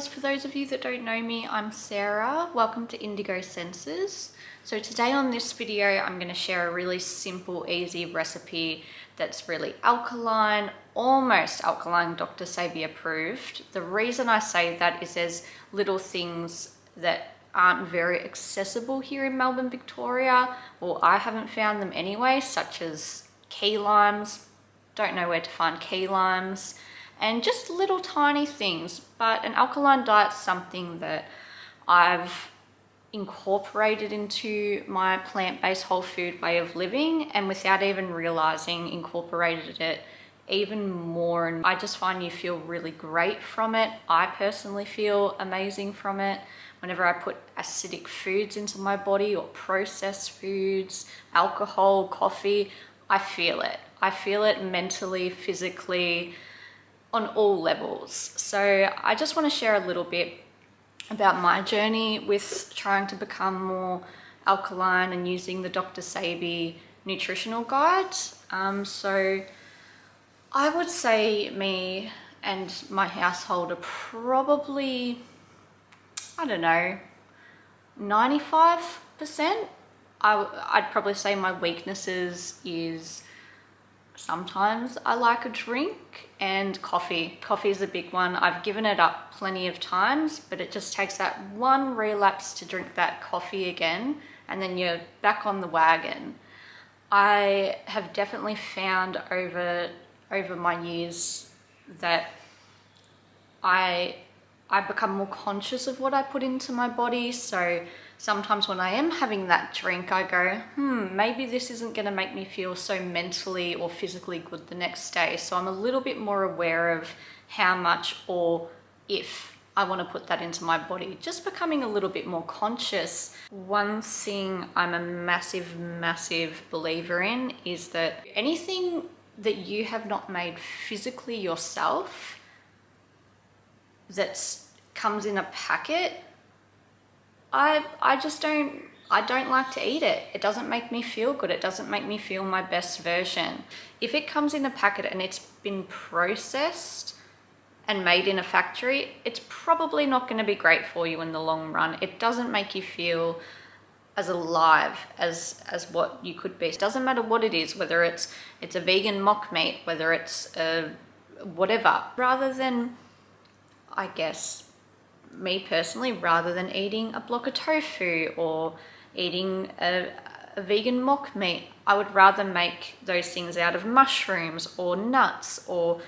guys, for those of you that don't know me, I'm Sarah. Welcome to Indigo Senses. So today on this video, I'm going to share a really simple, easy recipe that's really alkaline, almost alkaline Dr. Sebi approved. The reason I say that is there's little things that aren't very accessible here in Melbourne, Victoria, or I haven't found them anyway, such as key limes. Don't know where to find key limes and just little tiny things. But an alkaline diet's something that I've incorporated into my plant-based whole food way of living and without even realizing incorporated it even more and I just find you feel really great from it. I personally feel amazing from it. Whenever I put acidic foods into my body or processed foods, alcohol, coffee, I feel it. I feel it mentally, physically, on all levels. So I just want to share a little bit about my journey with trying to become more alkaline and using the Dr. Sebi nutritional guide. Um, so I would say me and my household are probably, I don't know, 95%. I, I'd probably say my weaknesses is sometimes I like a drink and coffee. Coffee is a big one. I've given it up plenty of times, but it just takes that one relapse to drink that coffee again and then you're back on the wagon. I have definitely found over over my years that I I become more conscious of what I put into my body. So sometimes when I am having that drink, I go, hmm, maybe this isn't going to make me feel so mentally or physically good the next day. So I'm a little bit more aware of how much or if I want to put that into my body. Just becoming a little bit more conscious. One thing I'm a massive, massive believer in is that anything that you have not made physically yourself that comes in a packet I I just don't I don't like to eat it. It doesn't make me feel good. It doesn't make me feel my best version. If it comes in a packet and it's been processed and made in a factory, it's probably not going to be great for you in the long run. It doesn't make you feel as alive as as what you could be. It doesn't matter what it is, whether it's it's a vegan mock meat, whether it's a whatever. Rather than I guess me personally, rather than eating a block of tofu or eating a, a vegan mock meat, I would rather make those things out of mushrooms or nuts or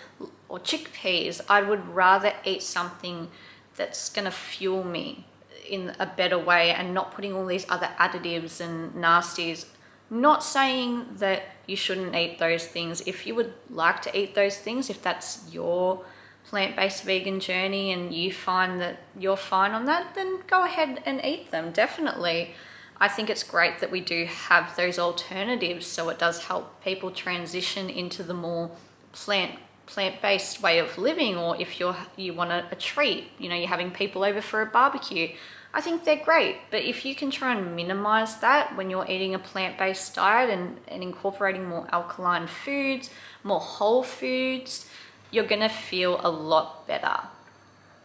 or chickpeas. I would rather eat something that's going to fuel me in a better way and not putting all these other additives and nasties. Not saying that you shouldn't eat those things. If you would like to eat those things, if that's your plant-based vegan journey and you find that you're fine on that, then go ahead and eat them, definitely. I think it's great that we do have those alternatives so it does help people transition into the more plant plant-based way of living or if you're you want a, a treat, you know, you're having people over for a barbecue. I think they're great, but if you can try and minimize that when you're eating a plant-based diet and, and incorporating more alkaline foods, more whole foods, you're gonna feel a lot better.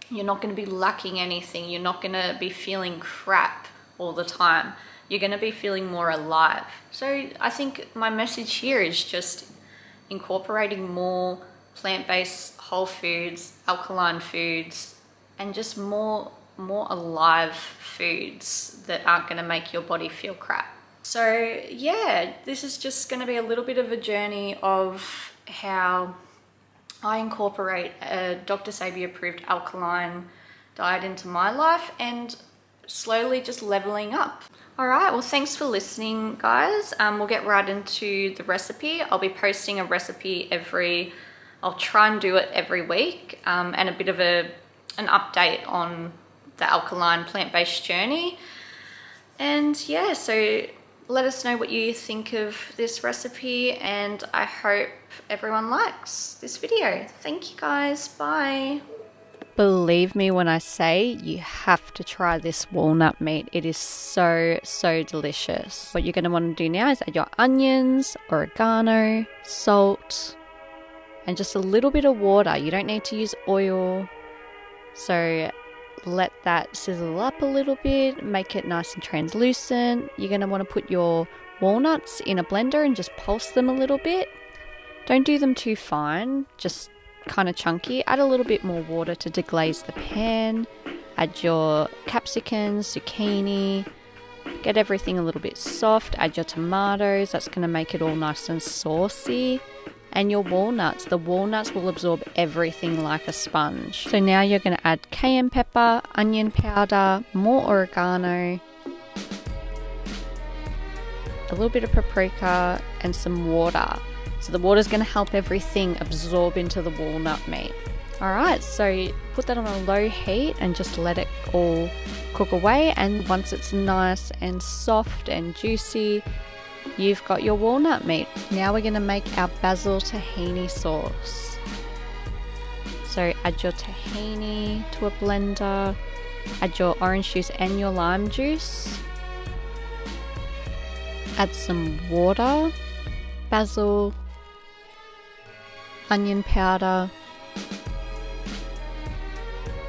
You're not gonna be lacking anything. You're not gonna be feeling crap all the time. You're gonna be feeling more alive. So I think my message here is just incorporating more plant-based whole foods, alkaline foods, and just more more alive foods that aren't going to make your body feel crap. So yeah, this is just going to be a little bit of a journey of how I incorporate a Dr. Sebi approved alkaline diet into my life and slowly just leveling up. All right, well, thanks for listening, guys. Um, we'll get right into the recipe. I'll be posting a recipe every, I'll try and do it every week um, and a bit of a an update on the alkaline plant-based journey. And yeah, so let us know what you think of this recipe and I hope everyone likes this video. Thank you guys. Bye. Believe me when I say you have to try this walnut meat. It is so, so delicious. What you're going to want to do now is add your onions, oregano, salt, and just a little bit of water. You don't need to use oil. So let that sizzle up a little bit, make it nice and translucent. You're going to want to put your walnuts in a blender and just pulse them a little bit. Don't do them too fine, just kind of chunky. Add a little bit more water to deglaze the pan. Add your capsicums, zucchini. Get everything a little bit soft. Add your tomatoes. That's going to make it all nice and saucy. And your walnuts. The walnuts will absorb everything like a sponge. So now you're going to add cayenne pepper, onion powder, more oregano, a little bit of paprika, and some water. So the water is going to help everything absorb into the walnut meat. Alright, so put that on a low heat and just let it all cook away. And once it's nice and soft and juicy, you've got your walnut meat. Now we're going to make our basil tahini sauce. So add your tahini to a blender, add your orange juice and your lime juice, add some water, basil, onion powder,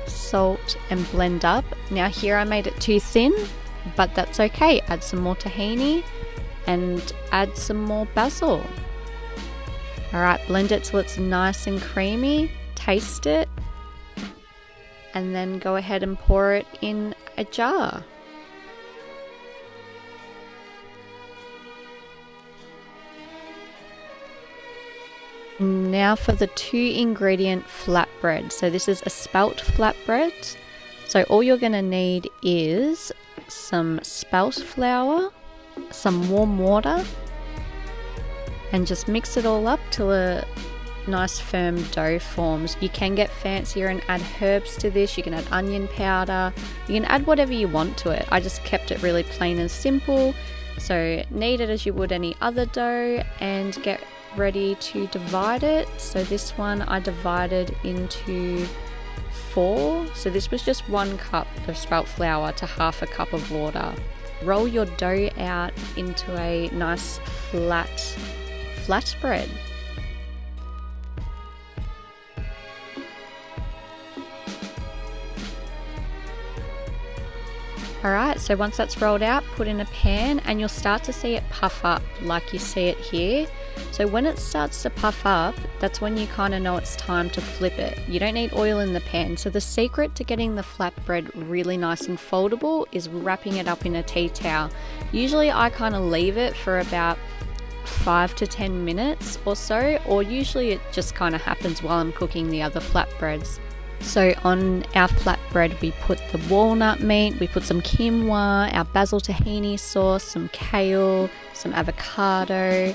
salt, and blend up. Now, here I made it too thin, but that's okay. Add some more tahini and add some more basil. Alright, blend it till it's nice and creamy. Taste it, and then go ahead and pour it in a jar. Now for the two ingredient flatbread. So this is a spelt flatbread. So all you're going to need is some spelt flour, some warm water, and just mix it all up till a nice firm dough forms. You can get fancier and add herbs to this. You can add onion powder. You can add whatever you want to it. I just kept it really plain and simple. So knead it as you would any other dough and get ready to divide it. So this one I divided into four. So this was just one cup of spelt flour to half a cup of water. Roll your dough out into a nice flat flatbread. Alright, so once that's rolled out, put in a pan and you'll start to see it puff up like you see it here. So when it starts to puff up, that's when you kind of know it's time to flip it. You don't need oil in the pan. So the secret to getting the flatbread really nice and foldable is wrapping it up in a tea towel. Usually I kind of leave it for about five to 10 minutes or so, or usually it just kind of happens while I'm cooking the other flatbreads. So on our flatbread, we put the walnut meat, we put some quinoa, our basil tahini sauce, some kale, some avocado.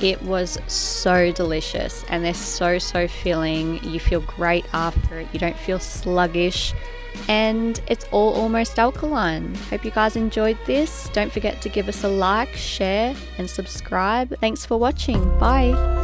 It was so delicious and they're so, so filling. You feel great after it, you don't feel sluggish, and it's all almost alkaline. Hope you guys enjoyed this. Don't forget to give us a like, share, and subscribe. Thanks for watching. Bye.